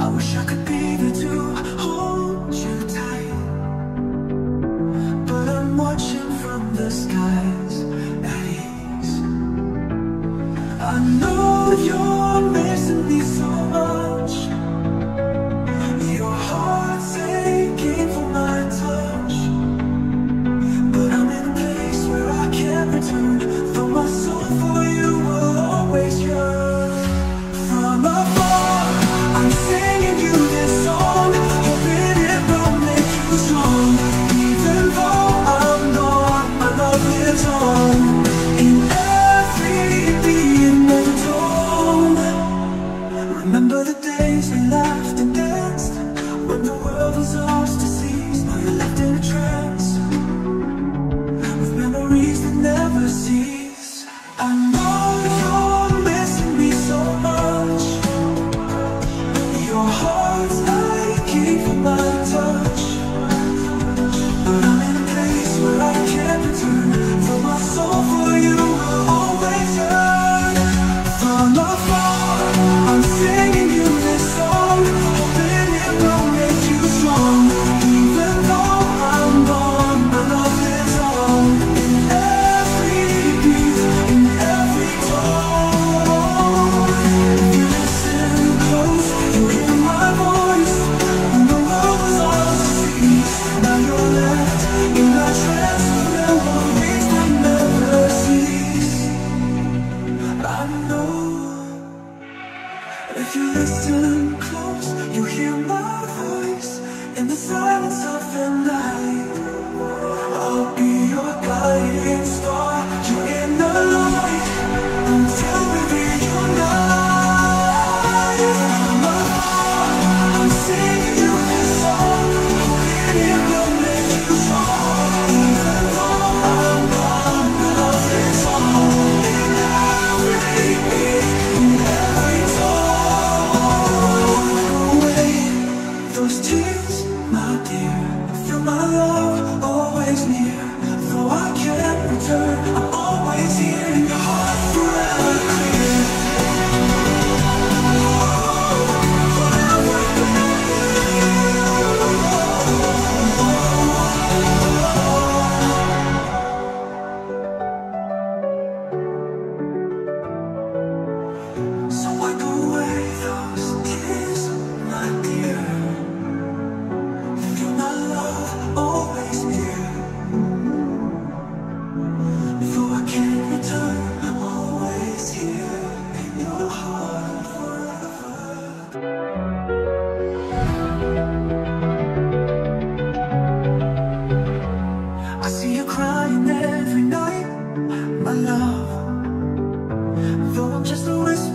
I wish I could be there to hold you tight. But I'm watching from the skies I know If you listen close, you hear my voice in the silence of the night. see you crying every night, my love. Though I'm just a whisper